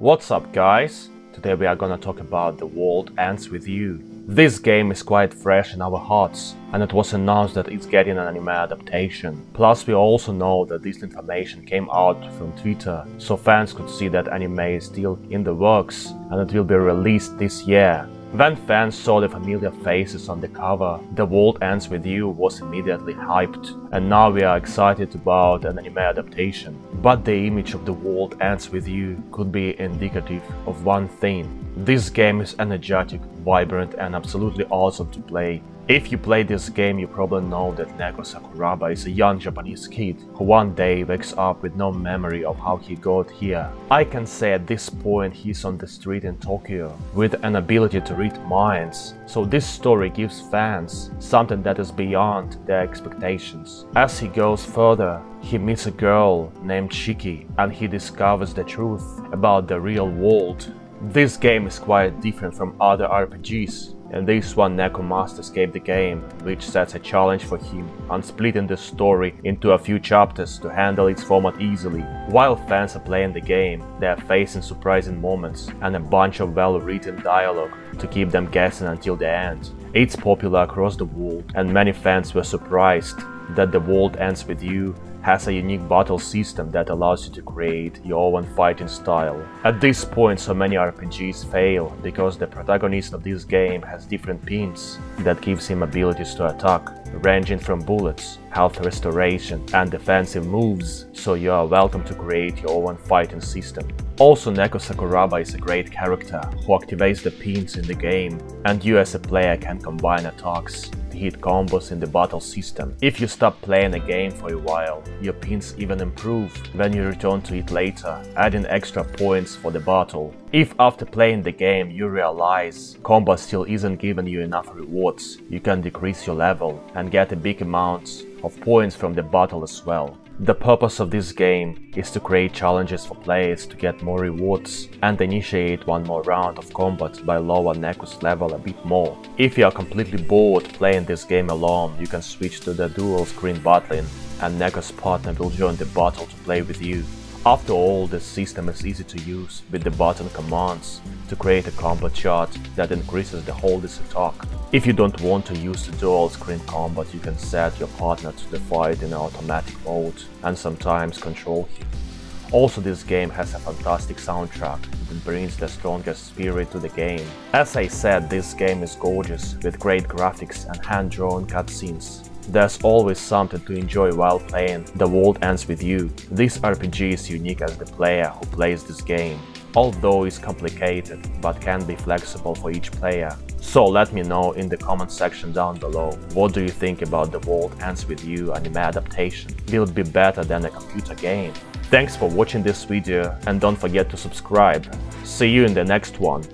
What's up guys? Today we are gonna talk about The World Ends With You. This game is quite fresh in our hearts and it was announced that it's getting an anime adaptation. Plus we also know that this information came out from Twitter so fans could see that anime is still in the works and it will be released this year. When fans saw the familiar faces on the cover, The World Ends With You was immediately hyped, and now we are excited about an anime adaptation. But the image of The World Ends With You could be indicative of one thing. This game is energetic, vibrant and absolutely awesome to play. If you play this game, you probably know that Neku Sakuraba is a young Japanese kid who one day wakes up with no memory of how he got here. I can say at this point he's on the street in Tokyo with an ability to read minds, so this story gives fans something that is beyond their expectations. As he goes further, he meets a girl named Shiki and he discovers the truth about the real world. This game is quite different from other RPGs and this one Neku must escape the game, which sets a challenge for him on splitting the story into a few chapters to handle its format easily. While fans are playing the game, they are facing surprising moments and a bunch of well-written dialogue to keep them guessing until the end. It's popular across the world and many fans were surprised that the world ends with you has a unique battle system that allows you to create your own fighting style. At this point so many RPGs fail because the protagonist of this game has different pins that gives him abilities to attack, ranging from bullets, health restoration and defensive moves, so you are welcome to create your own fighting system. Also Neku Sakuraba is a great character who activates the pins in the game and you as a player can combine attacks to hit combos in the battle system. If you stop playing a game for a while, your pins even improve when you return to it later, adding extra points for the battle. If after playing the game you realize combat still isn't giving you enough rewards, you can decrease your level and get a big amount of points from the battle as well. The purpose of this game is to create challenges for players to get more rewards and initiate one more round of combat by lower Neku's level a bit more. If you are completely bored playing this game alone, you can switch to the dual screen battling and Neku's partner will join the battle to play with you. After all, the system is easy to use with the button commands to create a combat chart that increases the holders attack. If you don't want to use the dual screen combat, you can set your partner to the fight in automatic mode and sometimes control him. Also this game has a fantastic soundtrack that brings the strongest spirit to the game. As I said, this game is gorgeous with great graphics and hand-drawn cutscenes. There's always something to enjoy while playing The World Ends With You. This RPG is unique as the player who plays this game, although it's complicated but can be flexible for each player. So let me know in the comment section down below, what do you think about The World Ends With You anime adaptation? Will it be better than a computer game? Thanks for watching this video and don't forget to subscribe. See you in the next one.